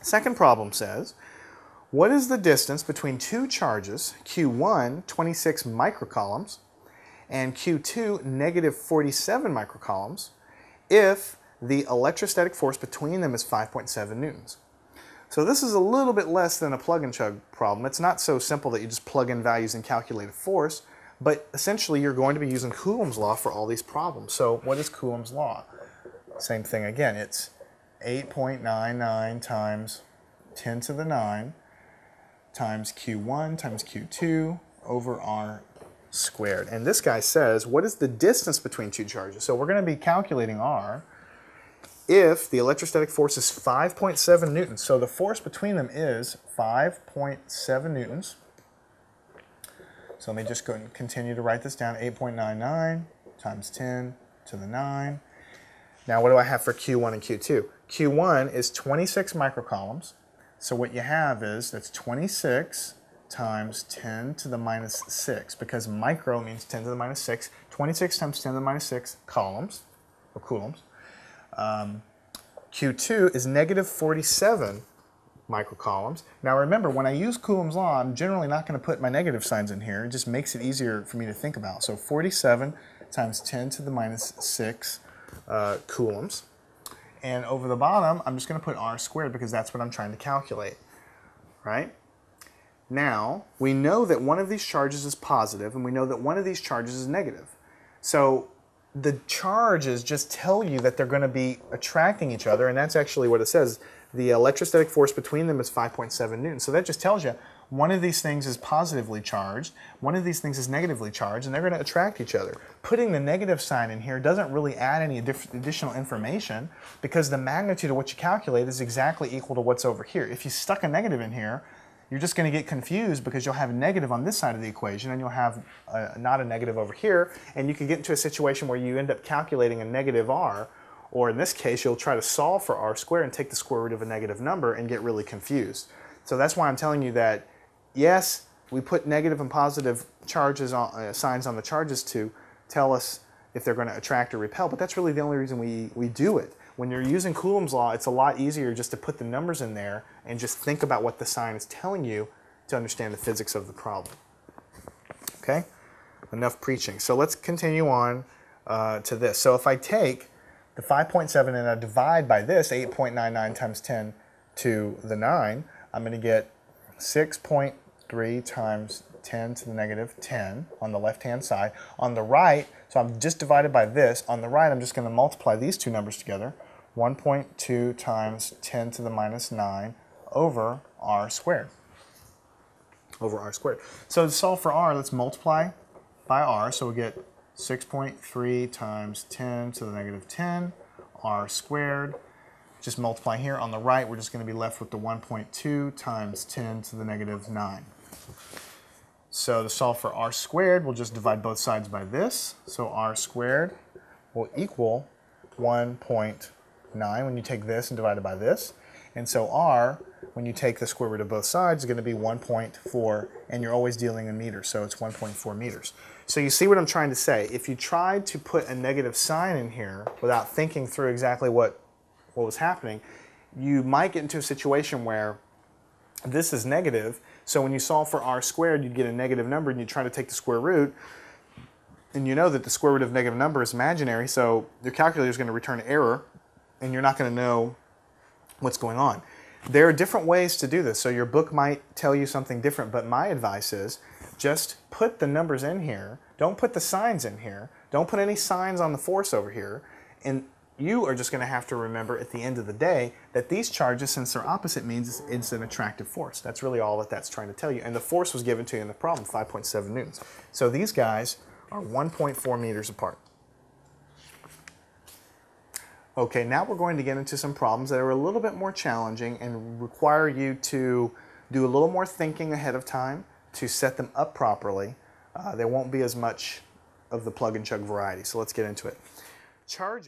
Second problem says, what is the distance between two charges, Q1, 26 microcoulombs, and Q2, negative 47 microcoulombs, if the electrostatic force between them is 5.7 newtons? So this is a little bit less than a plug and chug problem. It's not so simple that you just plug in values and calculate a force, but essentially you're going to be using Coulomb's law for all these problems. So what is Coulomb's law? Same thing again, it's 8.99 times 10 to the 9 times Q1 times Q2 over R squared. And this guy says, what is the distance between two charges? So we're going to be calculating R if the electrostatic force is 5.7 newtons. So the force between them is 5.7 newtons. So let me just go and continue to write this down. 8.99 times 10 to the 9. Now what do I have for Q1 and Q2? Q1 is 26 microcoulombs. So what you have is that's 26 times 10 to the minus 6 because micro means 10 to the minus 6. 26 times 10 to the minus 6 coulombs or coulombs. Um, Q2 is negative 47 microcoulombs. Now remember, when I use Coulomb's law, I'm generally not going to put my negative signs in here. It just makes it easier for me to think about. So 47 times 10 to the minus 6 uh, coulombs. And over the bottom, I'm just going to put r squared because that's what I'm trying to calculate, right? Now, we know that one of these charges is positive, and we know that one of these charges is negative. So the charges just tell you that they're going to be attracting each other, and that's actually what it says. The electrostatic force between them is 5.7 newtons. So that just tells you one of these things is positively charged, one of these things is negatively charged, and they're going to attract each other. Putting the negative sign in here doesn't really add any additional information because the magnitude of what you calculate is exactly equal to what's over here. If you stuck a negative in here, you're just going to get confused because you'll have a negative on this side of the equation and you'll have a, not a negative over here, and you can get into a situation where you end up calculating a negative r, or in this case, you'll try to solve for r squared and take the square root of a negative number and get really confused. So that's why I'm telling you that yes, we put negative and positive charges on, uh, signs on the charges to tell us if they're going to attract or repel, but that's really the only reason we, we do it. When you're using Coulomb's law, it's a lot easier just to put the numbers in there and just think about what the sign is telling you to understand the physics of the problem. Okay? Enough preaching. So let's continue on uh, to this. So if I take the 5.7 and I divide by this, 8.99 times 10 to the 9, I'm going to get 6.3 times 10 to the negative 10 on the left-hand side. On the right, so I'm just divided by this. On the right, I'm just going to multiply these two numbers together. 1.2 times 10 to the minus 9 over r squared. Over r squared. So to solve for r, let's multiply by r. So we get 6.3 times 10 to the negative 10 r squared just multiply here. On the right, we're just going to be left with the 1.2 times 10 to the negative 9. So to solve for r squared, we'll just divide both sides by this. So r squared will equal 1.9 when you take this and divide it by this. And so r, when you take the square root of both sides, is going to be 1.4, and you're always dealing in meters, so it's 1.4 meters. So you see what I'm trying to say. If you tried to put a negative sign in here without thinking through exactly what what was happening, you might get into a situation where this is negative, so when you solve for r squared, you'd get a negative number and you try to take the square root, and you know that the square root of negative number is imaginary, so your calculator is going to return error, and you're not going to know what's going on. There are different ways to do this, so your book might tell you something different, but my advice is just put the numbers in here, don't put the signs in here, don't put any signs on the force over here, and you are just going to have to remember at the end of the day that these charges, since they're opposite, means it's an attractive force. That's really all that that's trying to tell you. And the force was given to you in the problem, 5.7 newtons. So these guys are 1.4 meters apart. Okay, now we're going to get into some problems that are a little bit more challenging and require you to do a little more thinking ahead of time to set them up properly. Uh, there won't be as much of the plug and chug variety. So let's get into it. Charges.